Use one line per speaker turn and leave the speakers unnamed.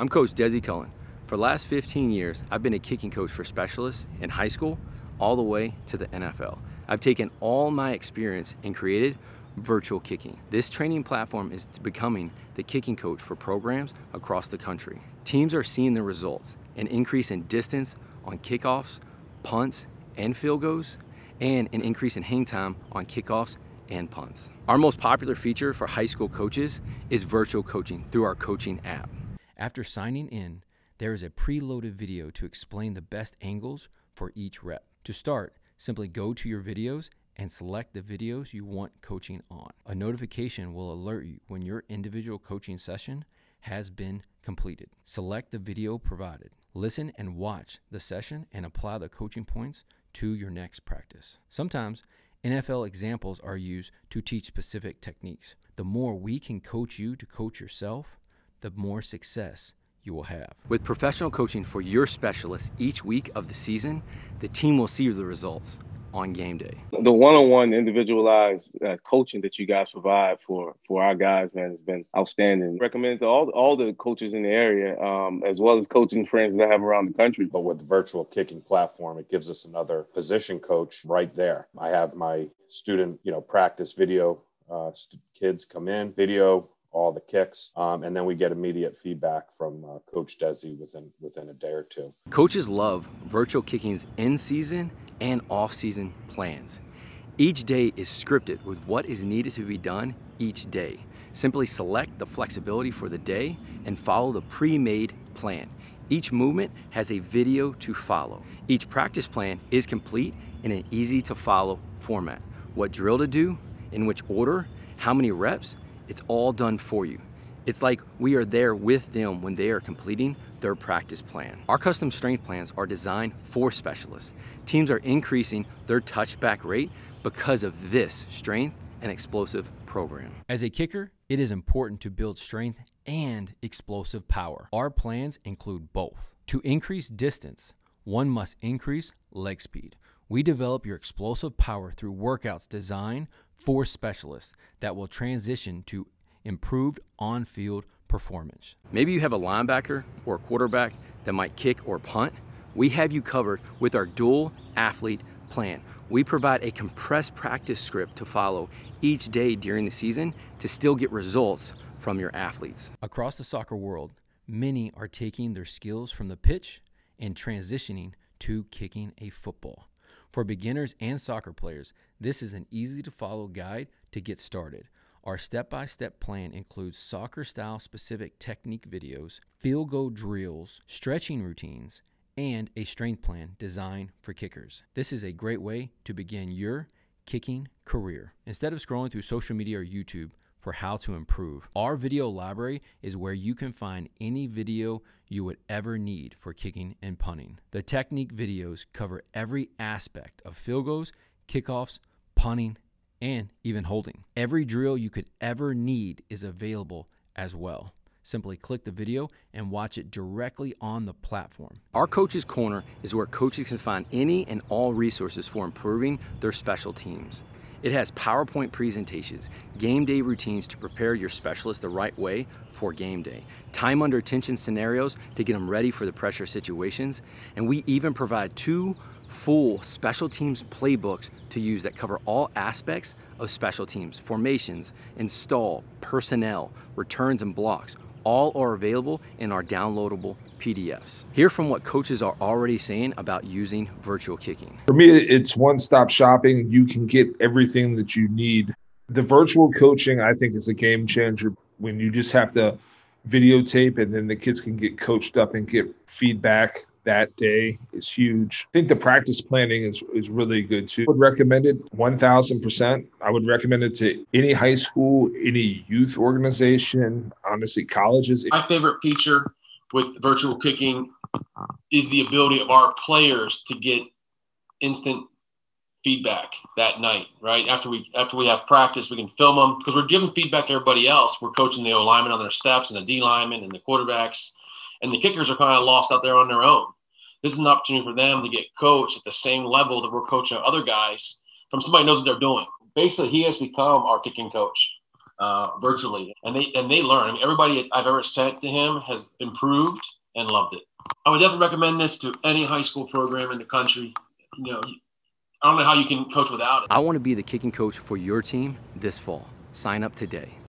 I'm Coach Desi Cullen. For the last 15 years, I've been a kicking coach for specialists in high school all the way to the NFL. I've taken all my experience and created virtual kicking. This training platform is becoming the kicking coach for programs across the country. Teams are seeing the results, an increase in distance on kickoffs, punts, and field goals, and an increase in hang time on kickoffs and punts. Our most popular feature for high school coaches is virtual coaching through our coaching app. After signing in, there is a preloaded video to explain the best angles for each rep. To start, simply go to your videos and select the videos you want coaching on. A notification will alert you when your individual coaching session has been completed. Select the video provided. Listen and watch the session and apply the coaching points to your next practice. Sometimes NFL examples are used to teach specific techniques. The more we can coach you to coach yourself, the more success you will have. With professional coaching for your specialist each week of the season, the team will see the results on game day.
The one-on-one individualized uh, coaching that you guys provide for for our guys, man, has been outstanding. Recommend to all all the coaches in the area, um, as well as coaching friends that I have around the country.
But with the virtual kicking platform, it gives us another position coach right there. I have my student, you know, practice video. Uh, kids come in, video all the kicks, um, and then we get immediate feedback from uh, Coach Desi within within a day or two.
Coaches love virtual kicking's in season and off season plans. Each day is scripted with what is needed to be done each day. Simply select the flexibility for the day and follow the pre-made plan. Each movement has a video to follow. Each practice plan is complete in an easy to follow format. What drill to do, in which order, how many reps, it's all done for you. It's like we are there with them when they are completing their practice plan. Our custom strength plans are designed for specialists. Teams are increasing their touchback rate because of this strength and explosive program. As a kicker, it is important to build strength and explosive power. Our plans include both. To increase distance, one must increase leg speed. We develop your explosive power through workouts designed for specialists that will transition to improved on field performance. Maybe you have a linebacker or a quarterback that might kick or punt. We have you covered with our dual athlete plan. We provide a compressed practice script to follow each day during the season to still get results from your athletes. Across the soccer world, many are taking their skills from the pitch and transitioning to kicking a football. For beginners and soccer players, this is an easy to follow guide to get started. Our step by step plan includes soccer style specific technique videos, field goal drills, stretching routines, and a strength plan designed for kickers. This is a great way to begin your kicking career. Instead of scrolling through social media or YouTube, for how to improve. Our video library is where you can find any video you would ever need for kicking and punting. The technique videos cover every aspect of field goals, kickoffs, punting, and even holding. Every drill you could ever need is available as well. Simply click the video and watch it directly on the platform. Our Coach's Corner is where coaches can find any and all resources for improving their special teams. It has PowerPoint presentations, game day routines to prepare your specialist the right way for game day, time under tension scenarios to get them ready for the pressure situations, and we even provide two full special teams playbooks to use that cover all aspects of special teams, formations, install, personnel, returns and blocks, all are available in our downloadable PDFs. Hear from what coaches are already saying about using virtual kicking.
For me, it's one stop shopping. You can get everything that you need. The virtual coaching, I think, is a game changer when you just have to videotape and then the kids can get coached up and get feedback that day is huge. I think the practice planning is, is really good too. I would recommend it 1000%. I would recommend it to any high school, any youth organization, honestly, colleges.
My favorite feature with virtual kicking is the ability of our players to get instant feedback that night, right? After we after we have practice, we can film them because we're giving feedback to everybody else. We're coaching the O linemen on their steps and the D linemen and the quarterbacks, and the kickers are kind of lost out there on their own this is an opportunity for them to get coached at the same level that we're coaching other guys from somebody knows what they're doing. Basically, he has become our kicking coach. uh, virtually, and they and they learn. I mean, everybody I've ever sent to him has improved and loved it. I would definitely recommend this to any high school program in the country. You know, I don't know how you can coach without it.
I want to be the kicking coach for your team this fall. Sign up today.